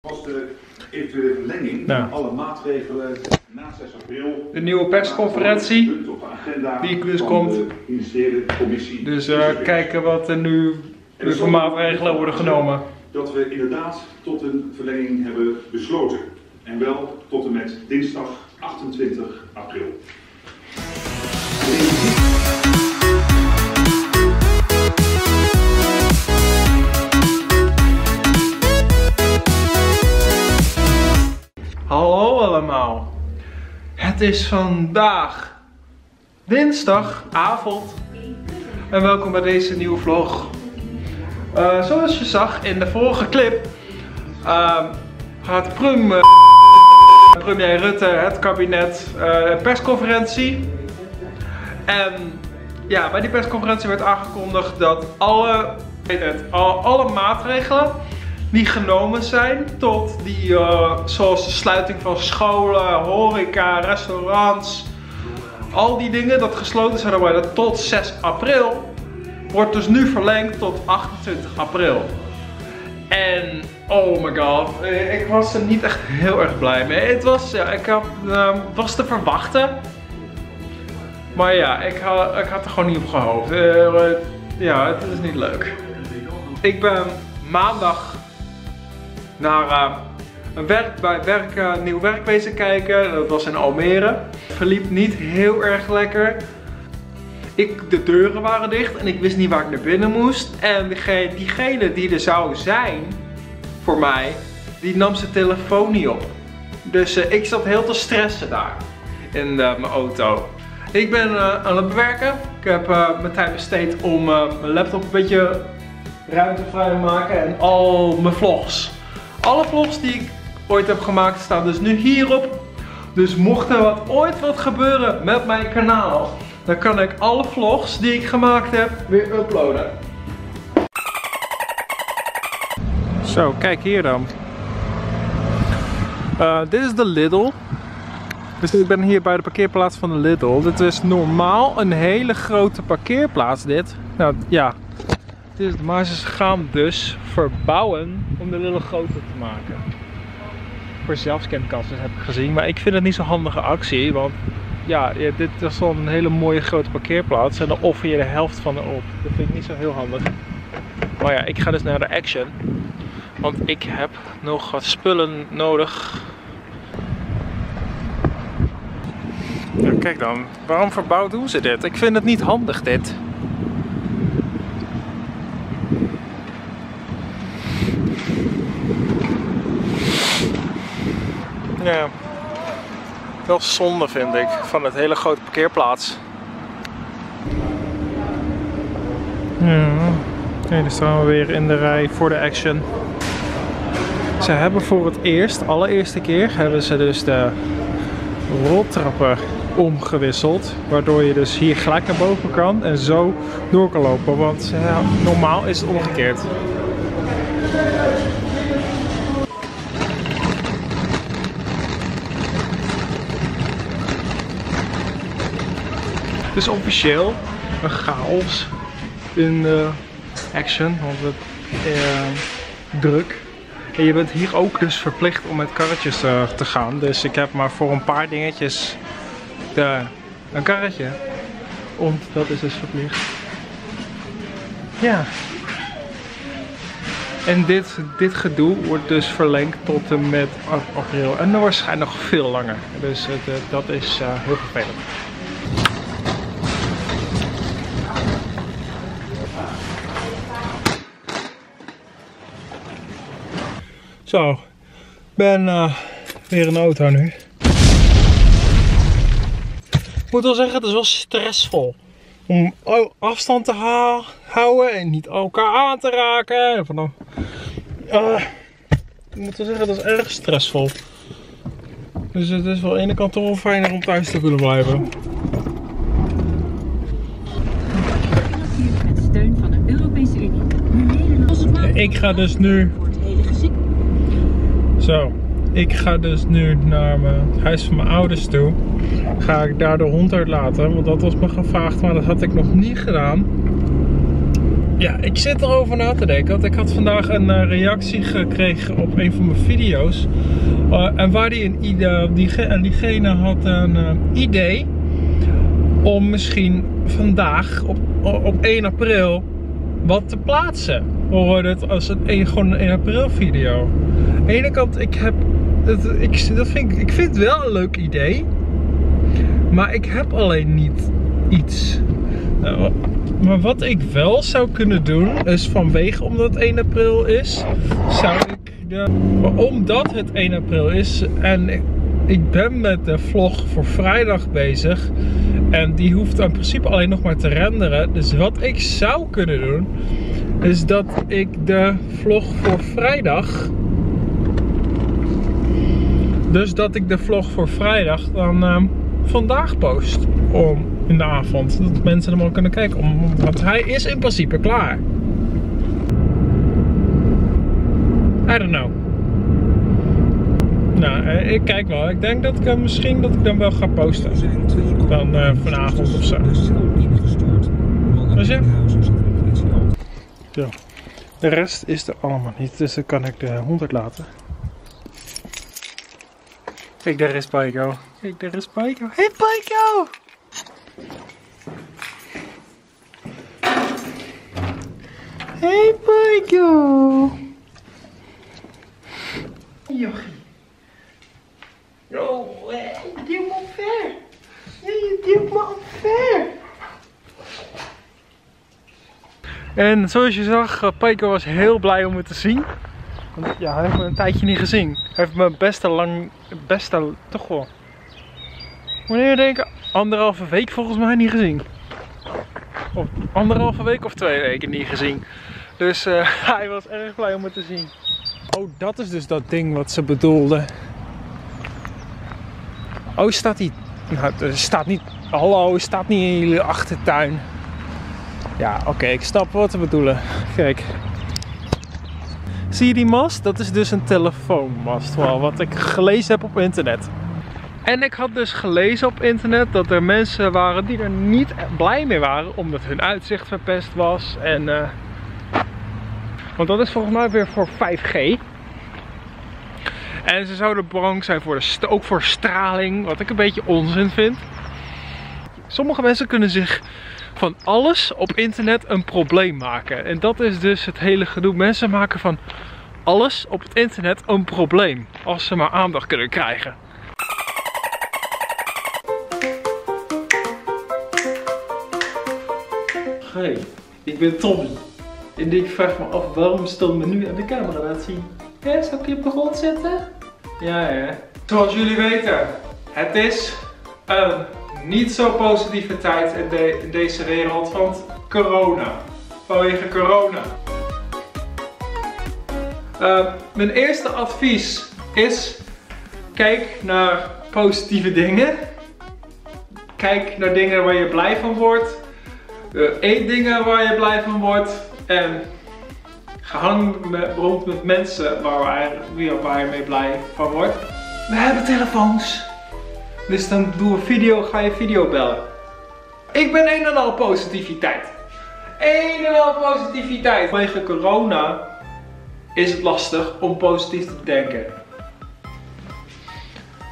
was de eventuele verlenging Nou. van alle maatregelen na 6 april. De nieuwe persconferentie. Die dus komt. de ministeriële commissie. Dus eh, kijken wat er nu voor maatregelen worden genomen. Dat we inderdaad tot een verlenging hebben besloten. En wel tot en met dinsdag 28 april. Het is vandaag dinsdagavond. En welkom bij deze nieuwe vlog. Eh, zoals je zag in de vorige clip ehm, had Prum, eh, premier Rutte, het kabinet, eh, een persconferentie. En ja, bij die persconferentie werd aangekondigd dat alle, het, al- alle maatregelen die genomen zijn tot die, eh, zoals de sluiting van scholen, horeca, restaurants, al die dingen dat gesloten zouden worden tot 6 april, wordt dus nu verlengd tot 28 april. En oh my god, eh, ik was er niet echt heel erg blij mee. Het was, ja, ik had, ehm, was te verwachten. Maar ja, ik, had, ik had er gewoon niet op gehoopt. Eh, eh, ja, het is niet leuk. Ik ben maandag naar eh, een werk, bij werk, eh, nieuw werkwezen kijken. Dat was in Almere. Verliep niet heel erg lekker. Ik, de deuren waren dicht en ik wist niet waar ik naar binnen moest. En diegene, diegene die er zou zijn voor mij, die nam zijn telefoon niet op. Dus eh, ik zat heel te stressen daar in mijn auto. Ik ben aan het bewerken. Ik heb mijn tijd besteed om mijn laptop een beetje ruimtevrij te maken en al mijn vlogs. Alle vlogs die ik ooit heb gemaakt staan dus nu hierop. Dus mocht er wat, ooit wat gebeuren met mijn kanaal, dan kan ik alle vlogs die ik gemaakt heb weer uploaden. Zo, kijk hier dan. Eh, dit is de Lidl. Dus ik ben hier bij de parkeerplaats van de Lidl. Dit is normaal een hele grote parkeerplaats dit. Nou ja, is, maar ze gaan dus verbouwen om de Lidl groter te maken. Voor zelfscankassen heb ik gezien, maar ik vind het niet zo'n handige actie. Want ja, dit is wel een hele mooie grote parkeerplaats en dan offer je de helft van erop. Dat vind ik niet zo heel handig. Maar ja, ik ga dus naar de Action. Want ik heb nog wat spullen nodig. Ja, kijk dan, waarom verbouwd doen ze dit? Ik vind het niet handig dit. Ja, wel zonde vind ik van het hele grote parkeerplaats. Ja, Oké, dan staan we weer in de rij voor de action. Ze hebben voor het eerst, allereerste keer, hebben ze dus de roltrappen omgewisseld. Waardoor je dus hier gelijk naar boven kan en zo door kan lopen. Want ja, normaal is het omgekeerd. Is officieel een chaos in de action, want het is druk. En je bent hier ook dus verplicht om met karretjes eh, te gaan. Dus ik heb maar voor een paar dingetjes de, een karretje. Want dat is dus verplicht. Ja. En dit, dit gedoe wordt dus verlengd tot en met ap- april. En waarschijnlijk nog veel langer. Dus het, eh, dat is eh, heel vervelend. Zo, ik ben eh, weer in de auto nu. Ik moet wel zeggen, het is wel stressvol. Om afstand te houden en niet elkaar aan te raken. Van, eh, ik moet wel zeggen, dat is erg stressvol. Dus het is wel aan de ene kant toch wel fijner om thuis te kunnen blijven. met steun van de Europese Unie. Ik ga dus nu voor het hele gezin. Zo, ik ga dus nu naar mijn huis van mijn ouders toe. Ga ik daar de hond uitlaten, want dat was me gevraagd, maar dat had ik nog niet gedaan. Ja, ik zit erover na te denken. Want ik had vandaag een eh, reactie gekregen op een van mijn video's. Uh, en waar die een die, en diegene had een uh, idee om misschien vandaag op, op 1 april wat te plaatsen. Hoor het als een, gewoon een 1 april video. De ene kant, ik heb. Dat, ik, dat vind, ik, vind het wel een leuk idee. Maar ik heb alleen niet iets. Nou, maar wat ik wel zou kunnen doen, is vanwege omdat het 1 april is, zou ik de, omdat het 1 april is en ik ben met de vlog voor vrijdag bezig en die hoeft in principe alleen nog maar te renderen. Dus wat ik zou kunnen doen, is dat ik de vlog voor vrijdag, dus dat ik de vlog voor vrijdag dan uh, vandaag post om in de avond. Dat mensen hem al kunnen kijken. Om, want hij is in principe klaar. I don't know. Nou, eh, ik kijk wel. Ik denk dat ik hem misschien dat ik dan wel ga posten. Dan uh, vanavond of zo. Was je? Ja. De rest is er allemaal niet, dus dan kan ik de 100 laten. Kijk, daar is Paiko. Kijk, daar is Paiko. Hey Paiko! Hey Paiko! Jochie. Oh, je duwt me omver. Ja, je duwt me omver. En zoals je zag, Paiko was heel blij om me te zien. Ja, hij heeft me een tijdje niet gezien. Hij heeft me best al lang, best toch wel. Wanneer denk ik? Anderhalve week volgens mij niet gezien. Of anderhalve week of twee weken niet gezien. Dus uh, hij was erg blij om me te zien. Oh, dat is dus dat ding wat ze bedoelde. Oh, staat hij? Nou, er staat niet. Hallo, staat niet in jullie achtertuin. Ja, oké, ik snap wat ze bedoelen. Kijk. Zie je die mast? Dat is dus een telefoonmast. Wat ik gelezen heb op internet. En ik had dus gelezen op internet dat er mensen waren die er niet blij mee waren. Omdat hun uitzicht verpest was. En, uh... Want dat is volgens mij weer voor 5G. En ze zouden bang zijn voor de ook voor straling. Wat ik een beetje onzin vind. Sommige mensen kunnen zich van alles op internet een probleem maken. En dat is dus het hele gedoe. Mensen maken van alles op het internet een probleem. Als ze maar aandacht kunnen krijgen. Hey, ik ben Tommy. En ik vraag me af waarom stel me nu aan de camera laat zien. Ja, zal ik je op de grond zetten? Ja, ja. Zoals jullie weten, het is een niet zo positieve tijd in, de, in deze wereld, want corona. Vanwege corona. Uh, mijn eerste advies is, kijk naar positieve dingen. Kijk naar dingen waar je blij van wordt. Uh, eet dingen waar je blij van wordt. En hang rond met mensen waar, waar je mee blij van wordt. We hebben telefoons. Dus dan doe een video, ga je video bellen. Ik ben een en al positiviteit. Een en al positiviteit. Vanwege corona is het lastig om positief te denken.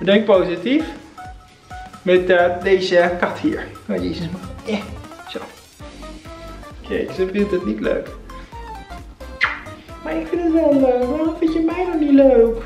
Denk positief. Met uh, deze kat hier. Oh, jezus man. Eh, zo. Kijk, ze vindt het niet leuk. Maar ik vind het wel leuk. Waarom vind je mij nog niet leuk?